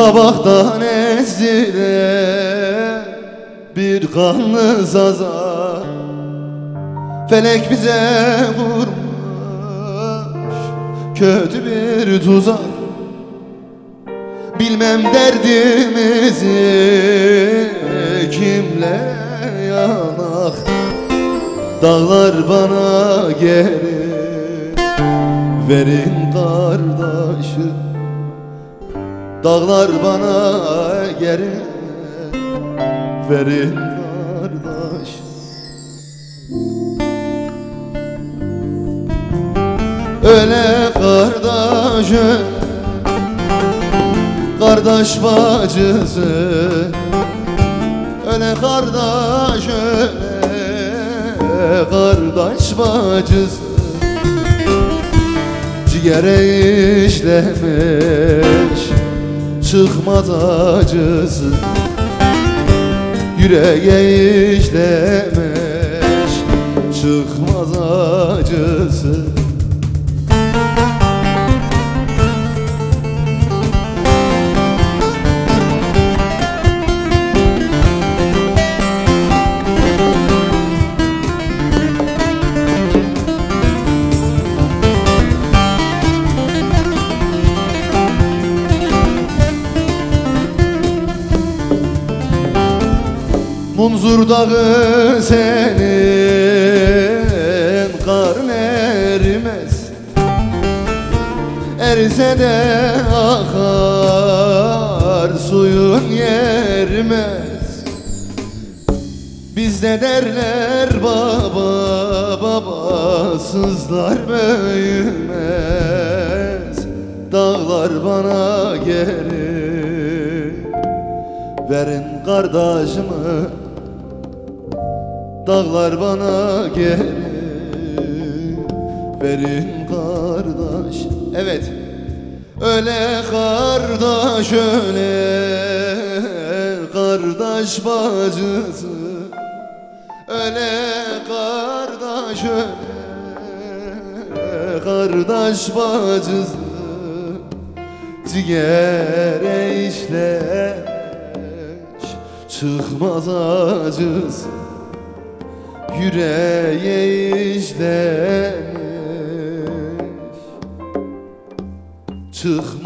Sabahtan ezdile bir kanlı zaza. Felek bize vurmuş kötü bir tuzak Bilmem derdimizi kimle yanak. Dağlar bana geri verin kardeşim Dağlar bana geri verin kardeş. Öyle kardeş öyle Kardeş bacısı. Öyle kardeş Kardeş bacısı. Ciğere işlemiş Çıkmaz acısı. Yüreğe işlemiş Çıkmaz acısı Munzur dağı senin karın erimez. Erse de akar suyun yermez. Bizde derler baba babasızlar büyümez. Dağlar bana geri Verin kardeşimi Dağlar bana geri Verin kardeş. Evet. Öyle kardeş öyle Kardeş bacısı. Öyle kardeş öyle Kardeş bacısı. Ciğere işler Çıkmaz acısı Yüreğe işlemiş Çıkmaz